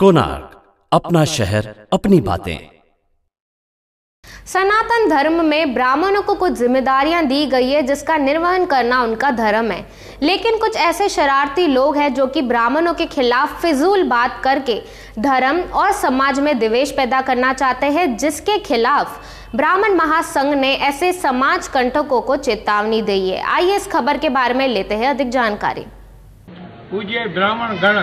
कोणार्क अपना शहर अपनी बातें। सनातन धर्म में ब्राह्मणों को कुछ जिम्मेदारियाँ दी गई है जिसका निर्वहन करना उनका धर्म है। लेकिन कुछ ऐसे शरारती लोग हैं जो कि ब्राह्मणों के खिलाफ फिजूल बात करके धर्म और समाज में दिवेश पैदा करना चाहते हैं जिसके खिलाफ ब्राह्मण महासंघ ने ऐसे समाज कंटकों को चेतावनी दी है। आइए इस खबर के बारे में लेते हैं अधिक जानकारी। पूज्य ब्राह्मण गण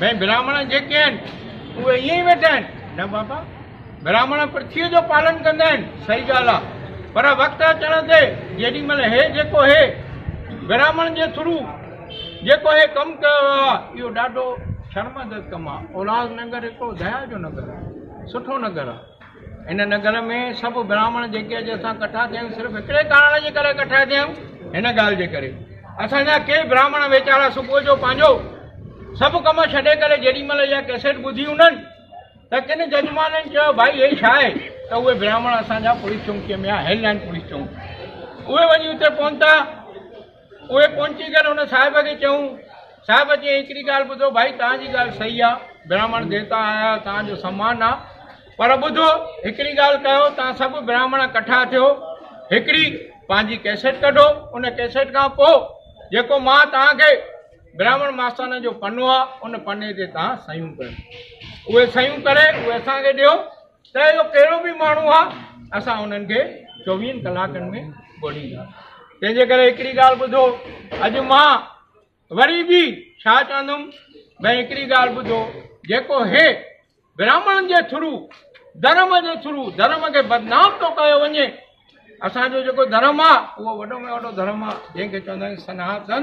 भई ब्राह्मण जेके आहिनि उहे ईअं ई वेठा आहिनि न बाबा, ब्राह्मण पृथ्वीअ जो पालन कंदा आहिनि सही ॻाल्हि आहे पर वक़्तु अचण ते जेॾी महिल हे जेको हे, ब्राह्मण जे थ्रू जेको हे कमु कयो आहे इहो ॾाढो शर्मदक कमु आहे उल्हासनगर हिकिड़ो, दया जो नगर आहे सुठो नगर आहे इन नगर में सभु ब्राह्मण जेके अॼु असां कठा थिया आहियूं सिर्फ़ु हिकिड़े कारण जे करे कठा थिया आहियूं हिन ॻाल्हि जे करे। असांजा के ब्राह्मण वीचारा सुबुह जो पंहिंजो सभु कम करे जेॾी महिल इहा कैसेट ॿुधी हूंदनि, त किन जजमाननि भाई, हे छा आहे? त उहे ब्राह्मण असांजा पुलिस चौकीअ में आहे हेल पुलिस चौकी। उहे वञी हुते पहुता उहे पहुची करे हुन साहिब खे चयूं साहिब चई हिकिड़ी भाई, तव्हांजी ॻाल्हि सही आहे। ब्राह्मण देवता आया, तव्हांजो सम्मान आहे। पर ॿुधो, हिकिड़ी ॻाल्हि कयो ब्राह्मण कठा थियो। हिकिड़ी कैसेट कढो। उन कैसेट खां पोइ, जेको ब्राह्मण मास्तान जो पनो आहे उन पने ते तव्हां सयूं कयो उहे सयूं करे, उहे असांखे ॾियो। त इहो कहिड़ो बि में ॻोल्हींदा तंहिंजे करे हिकिड़ी ॻाल्हि माँ वरी बि छा चवंदुमि? भई हिकिड़ी ॻाल्हि ॿुधो, जेको हे ब्राह्मणनि जे थ्रू, धर्म जे थ्रू, धर्म खे बदनाम थो कयो वञे, असांजो जेको धर्म आहे उहो वॾो में वॾो धर्म आहे जंहिंखे चवंदा आहियूं सनातन।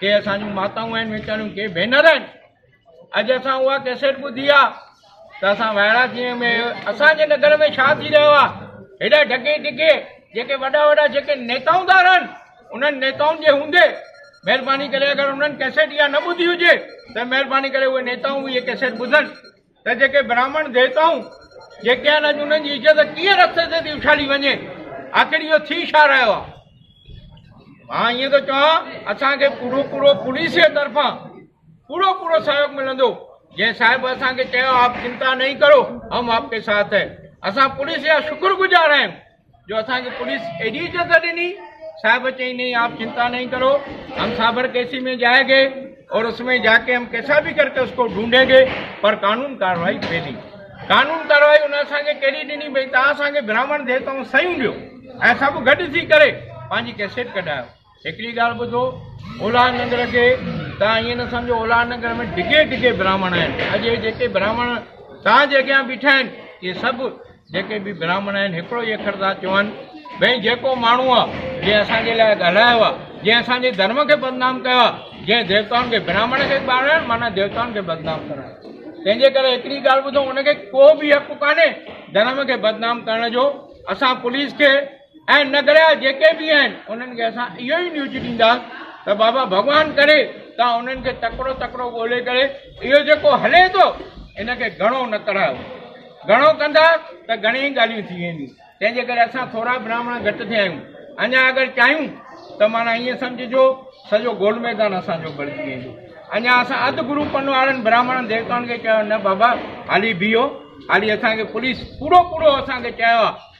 के असांजूं माताऊं आहिनि, वीचारियूं के भेनर आहिनि। अॼु असां कैसेट ॿुधी आहे त असां में, असांजे नगर में छा थी रहियो आहे? हेॾा ढके ढके, जेके वॾा वॾा जेके नेताऊं था रहनि उन्हनि नेताउनि जे कैसेट इहा न ॿुधी हुजे, त महिरबानी करे उहे नेताऊं इहे कैसेट ॿुधनि। त जेके ब्राह्मण देवताऊं, जेके आहिनि अॼु उन्हनि रस्ते ते उछाली वञे? आख़िर इहो थी छा रहियो माँ ईअं थो चवां असांखे पूरो पूरो पुलिस जे तरफ़ां पूरो पूरो सहयोग मिलंदो। जंहिं साहिब असांखे आप चिंता नहीं करो, हम आपके साथ है। असां पुलिस जा शुक्रगुज़ार आहियूं जो असांखे पुलिस एॾी इज़त ॾिनी। साहिब चई, नहीं, आप चिंता नहीं करो, हम साबर केसी में जाएँगे और उसमें जाके हम कैसा भी करके उसको ढूंढेंगे, पर कानून कार्रवाई पहली कानून कार्रवाई उन असांखे कहिड़ी ॾिनी? ब्राह्मण, देवताऊं सयूं ॾियो। ऐं सभु गॾु थी कैसेट कढायो। हिकिड़ी ॻाल्हि ॿुधो उल्हासनगर खे तव्हां ईअं न सम्झो उल्हासनगर में डिगे डिगे ब्राह्मण आहिनि। अॼु जेके ब्राह्मण तव्हांजे अॻियाँ बीठा आहिनि, इहे सभु जेके ब्राह्मण आहिनि, हिकिड़ो अखर था चवनि, भई जेको माण्हू आहे जंहिं असांजे लाइ ॻाल्हायो आहे जंहिं धर्म खे बदनाम कयो आहे जंहिं देवताउनि ब्राह्मण खे ॿाराइनि माना देवताउनि खे बदनाम कराइनि तंहिंजे करे हिकिड़ी ॻाल्हि ॿुधो हुनखे को बि हक़ु कान्हे धर्म खे बदनाम करण जो। असां पुलिस खे ऐं नगर जा बि आहिनि, उन्हनि खे असां न्यूज़ ॾींदासीं त बाबा भॻवानु करे तव्हां उन्हनि खे तकिड़ो तकिड़ो ॻोल्हे करे इहो जेको हले थो, इनखे घणो न करायो घणो कंदा त घणी ॻाल्हियूं थी वेंदियूं। तंहिंजे करे असां ब्राह्मण घटि थिया आहियूं। अञा अगरि चाहियूं त माना ईअं सम्झिजो, सॼो गोल मैदान असांजो बणिजी वेंदो। अञा असां अधु गुरू पन वारनि ब्राह्मण देवताउनि खे चयो, न बाबा, हाली बीहो, हाली असांखे पुलिस पूरो पूरो असांखे चयो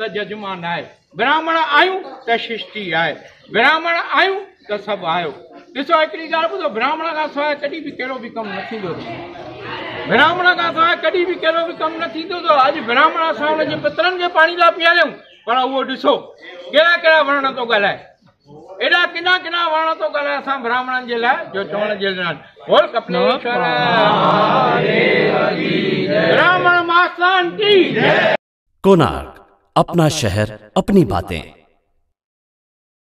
त जजमान आहे। ब्राह्मण आहियूं त सृष्टि आहे। ब्राह्मण आहियूं त सभु आहियो ॾिसो, हिकिड़ी ॻाल्हि ॿुधो, ब्राह्मण खां सवाइ कॾहिं बि कहिड़ो बि कमु न थींदो ब्राह्मण खां सवाइ कॾहिं बि कहिड़ो बि कमु न थींदो अथव। अॼु ब्राह्मण असां हुनजे पित्रनि खे पाणी था पीआरियूं, पर उहो ॾिसो कहिड़ा कहिड़ा वर्ण थो ॻाल्हाए। एॾा किना किना वर्ण थो ॻाल्हाए असां ब्राह्मणनि जे लाइ, जो चवण जे लाइ। बोल कपलेश्वर ब्राह्मण मास्तान की। कोणार्क। अपना शहर अपनी बातें।